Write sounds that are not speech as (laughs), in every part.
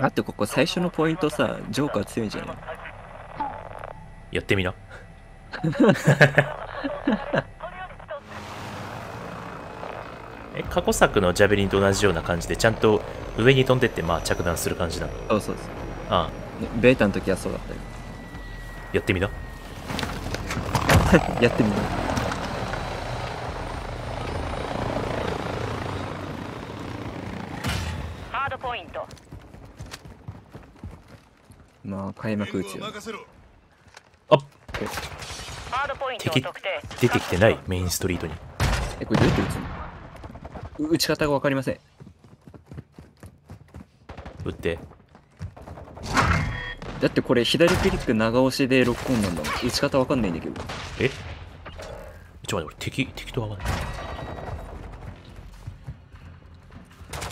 だってここ最初のポイントさジョーカー強いんじゃないやってみな。(laughs) え過去作のジャベリンと同じような感じでちゃんと上に飛んでってまあ着弾する感じなの？そうそうそう。ああ。ねベータの時はそうだったよ。やってみな。(laughs) やってみよハードポイントうまあ開幕打つよ。あハードポイントを敵出てきてないメインストリートに。えこれどうやって打つの？う打ち方が分かりません。撃って。だってこれ左クリック長押しでロックオンなんだもん。打ち方分かんないんだけど。え？ちょっと待って俺敵敵と合わない。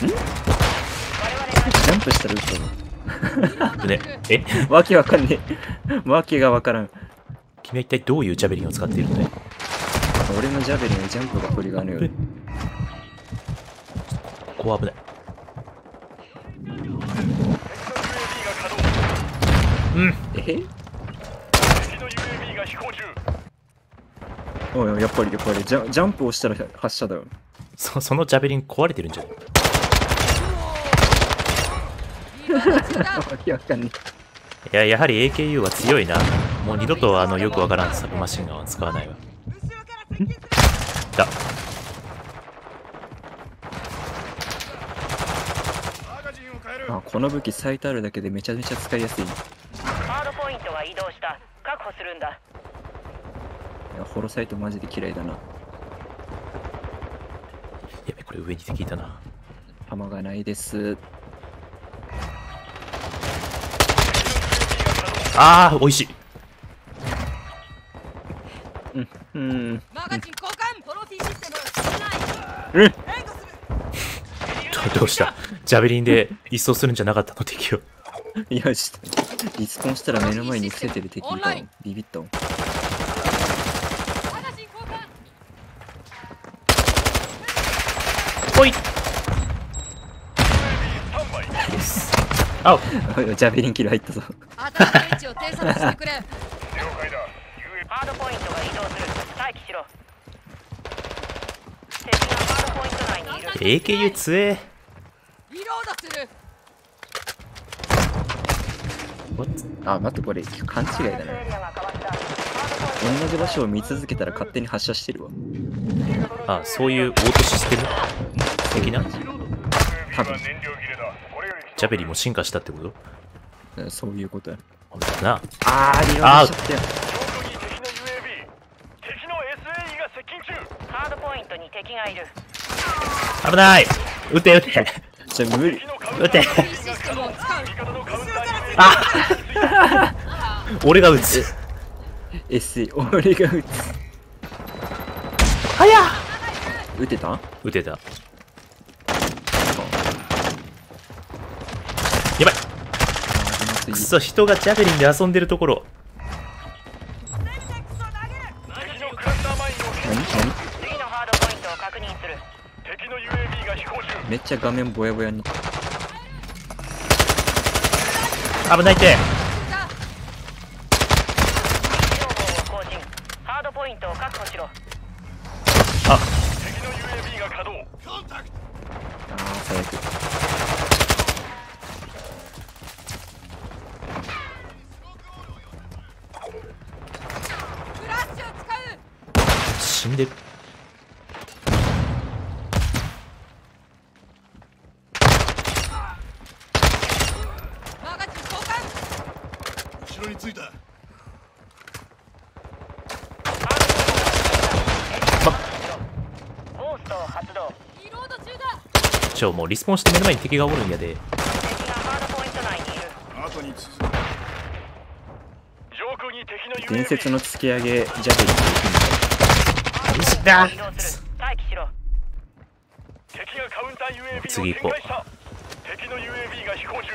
ジャンプしたら打ったのね (laughs) え？わけわかんねえ。わけがわからん。君は一体どういうジャベリンを使っているのね？俺のジャベリンはジャンプがトリガーのよ。ここは危ない。うん。え？おいおいやっぱりやっぱりジャジャンプをしたら発射だよ。そそのジャベリン壊れてるんじゃないわけわかんねい。ややはり AKU は強いな。もう二度とあのよくわからんサブマシンガンは使わないわ。だ。えあこの武器最多あるだけでめちゃめちゃ使いやすい。いハードポイントが移動した。確保するんだ。やホロサイトマジで嫌いだな。やべこれ上に敵いたな。弾がないですあー美味しい。うん。マガジン交換トロフィーシステム少ないうん。援護するどどうした？ジャベリンで一掃するんじゃなかったの敵を。いやちょっとリスポンしたら目の前に伏せてる敵いたわ。ビビったわ。マガジン交換ほいあ (laughs) ジャベリンキル入ったぞ。新しい位置を偵察してくれ。ハードポイントが移動する。待機しろ。敵がハードポイント内にいる AKU 強えリロードする？あ待ってこれ勘違いだエね。同じ場所を見続けたら勝手に発射してるわ。あそういうオートシステム的な？多分。ジャベリンも進化したってこと？うんそういうことや。ほんとだな。あーリロー。ドしちゃっ危ない。撃て撃て。(laughs) じゃあ無理。撃て。あ (laughs) 俺が撃つ。SE 俺が撃つ。早っ。撃てた？撃てたやばいあくそ人がジャベリンで遊んでるところ。めっちゃ画面ぼやぼやに危ないって情報を更新ハードポイントを確保しろあー最悪フラッシュを使う死んで。るマガジン交換後ろについた。ゴーストを発動リロード中だちょもうリスポンして目の前に敵がおるんやで伝説の突き上げジャベリンできだだ。次行こう。敵の UAV が飛行中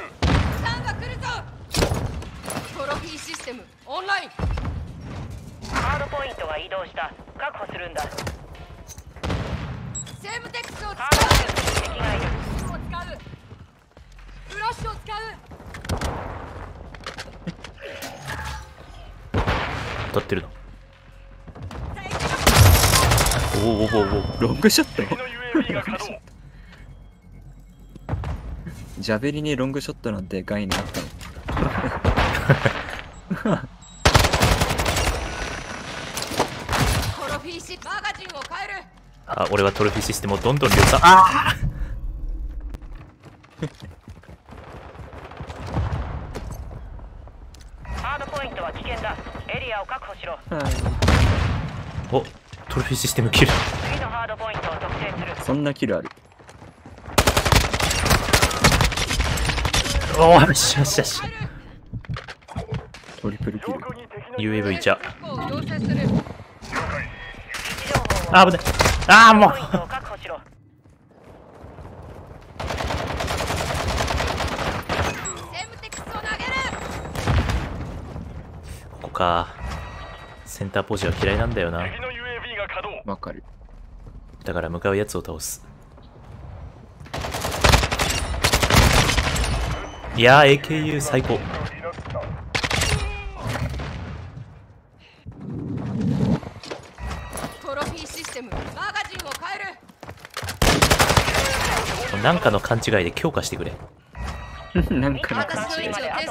サが来るぞトロフィーシステムオンラインハードポイントが移動した確保するんだセーブテックスを使う敵がいるを使うブラッシュを使う当たってるのおおおおおロングショット？ジャベリにロングショットなんて概念あったの？トロフィーシマガジンを変える。あ俺はトロフィーシステムをどんどん量産。あハー！ドポイントは危険だエリアを確保しろはい。ーおトロフィーシステムキル。そんなキルある？おおよしよしよし。トリプルキル。UAV じゃあ危ないああもう。ここか。センターポジは嫌いなんだよな。わかる。だから向かうやつを倒す。いやー AKU 最高。トロフィーシステムマガジンを変える。なんかの勘違いで強化してくれ。(laughs) なんかの感じ私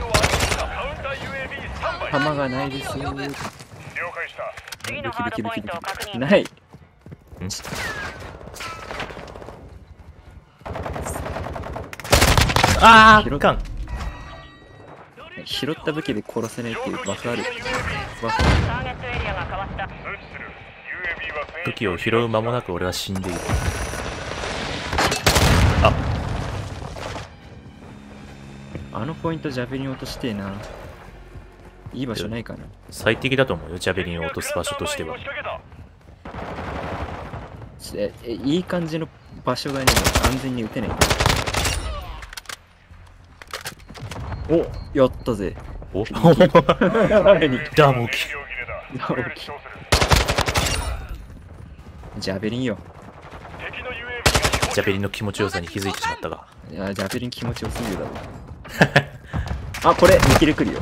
の弾がないです呼ぶ了解した。武器次のハー武器武器武ドポイントを確認。器ない。拾っあーかん拾った武器で殺せないっていうバフある。バフ武器を拾う間もなく俺は死んでいるあのポイントジャベリン落としてえな。いい場所ないかな。最適だと思うよジャベリンを落とす場所としては。ええいい感じの場所がね安全に撃てない。お。やったぜ。お。(laughs) 何ダモキジャベリンよ。ジャベリンの気持ちよさに気づいてしまったが。いやジャベリン気持ちよすぎるだろ (laughs) あこれ見切れくるよ。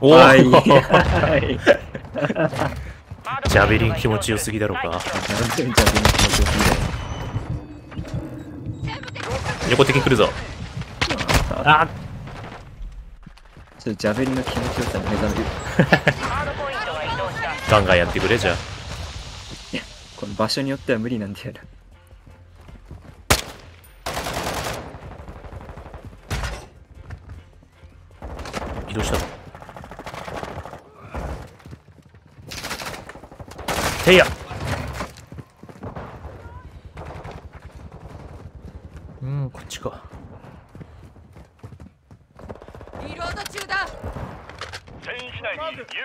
おはい。お (laughs) はい。ジャベリン気持ちよすぎだろうか。ジャベリン気持ちよすぎだよ横敵来るぞ。あ。ちょっとジャベリンの気持ちよさに目覚める。ガンガンやってくれじゃあ。この場所によっては無理なんだよな移動した。ぞていや。うんこっちか。リロード中だ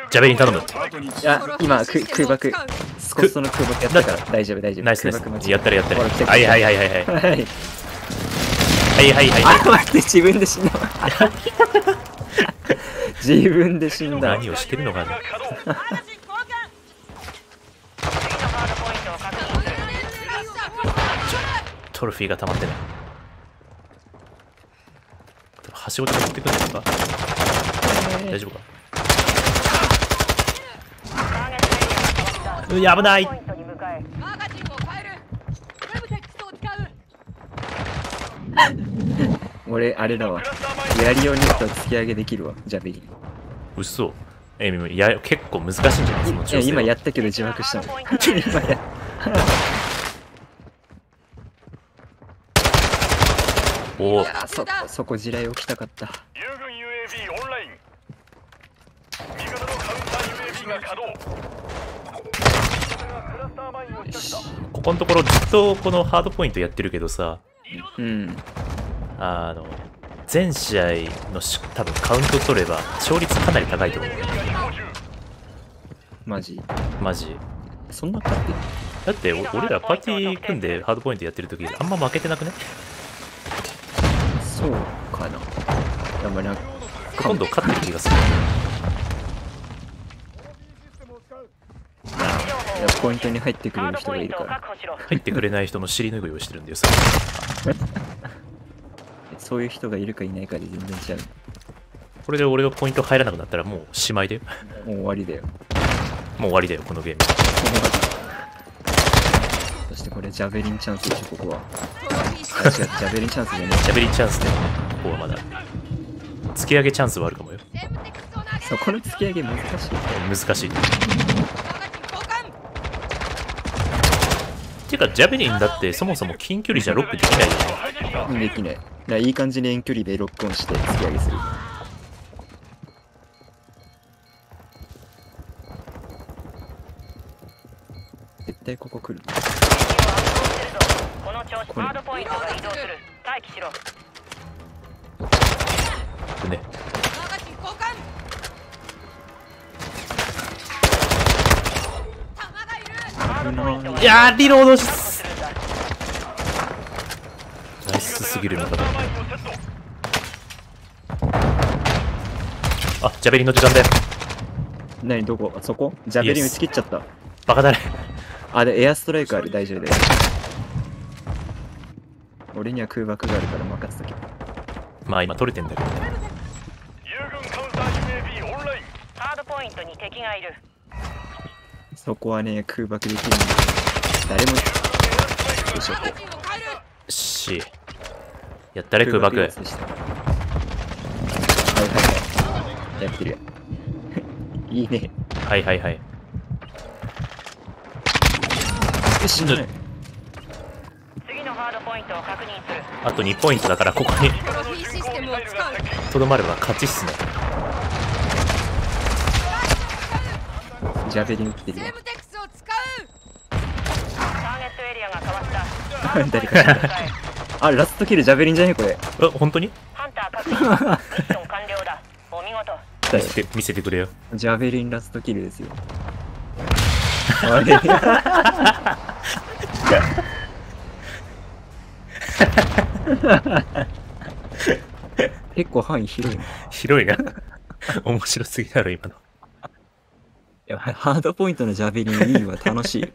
ジャベリン頼む。いや今く空爆。スコットの空爆やったから大丈夫大丈夫。ナイスナイス。空爆待ち。やったらやったら。はいはいはいはいはい。はい。はいはいはい。あ待って自分で死んだ。自分で死んだ何をしてるのかね次のハードポイントを確認するトロフィーが溜まってないはいポイントに自分で死んだ。何をしてるのかね。(laughs) トロフィーが溜まってないはしごで持ってくんですか、えー、大丈夫か？うや危ない！俺あれだわ。は突き上げできるわ。ジャベリン。嘘えいや結構難しいんじゃない？そのいや調整は。今やったけど自爆したの。今や。おお。いやそそこ地雷置きたかった。友軍 UAV オンライン。味方のカウンター UAV が稼働。クラスターマインを仕掛けたここのところずっとこのハードポイントやってるけどさ。うん。あの全試合のし多分カウント取れば勝率かなり高いと思う。マジ。マジ。そんな勝ってるだってお俺らパーティー組んでハードポイントやってる時あんま負けてなくね？そうかな。やばいなんか。今度勝ってる気がする。いやポイントに入ってくれる人がいるから。入ってくれない人の尻拭いをしてるんだよさ (laughs) そういう人がいるかいないかで全然違うこれで俺がポイント入らなくなったらもうしまいだよ。もう終わりだよ。もう終わりだよ、このゲーム。そしてこれジャベリンチャンスでしょ、ここは。トロフィーシあ、違う、ジャベリンチャンスじゃねジャベリンチャンスで、ここはまだ。突き上げチャンスはあるかもよ。そこの突き上げ難しい。難しい。マガジン交換てか、ジャベリンだってそもそも近距離じゃロックできないよね。うんできない。だからいい感じに遠距離でロックオンして突き上げする。絶対ここ来る。この調子ハードポイントが移動する。待機しろ。ね。いやー、リロードしするんだナイスすぎる味方。あ、ジャベリンの時間だよ。何？どこ？あそこ？ジャベリン打ち切っちゃった。バカだね。あ、で、エアストライクある、大丈夫だよ。俺には空爆があるから任せとけ。まあ今取れてんだけどね。そこはね、空爆できるんだ。誰も、よし。やったれ、空爆。やつでしたはいはいはい。やってるや。(laughs) いいね。はいはいはい。え、死ぬ。次のハードポイントを確認するあと2ポイントだから、ここにとどまれば勝ちっすね。ジャベリン打ってるよステ。ムテクスを使ターゲットエリアが変わった (laughs) 誰かあ、ラストキルジャベリンじゃね？えこれ。え、本当に？ハンター確認ミッション完了だ (laughs) お見事見せて見せてくれよ。ジャベリンラストキルですよ。あれ (laughs) 結構範囲広いな。い広いな。面白すぎだろ、今の。やハードポイントのジャベリンいいわ、楽しい。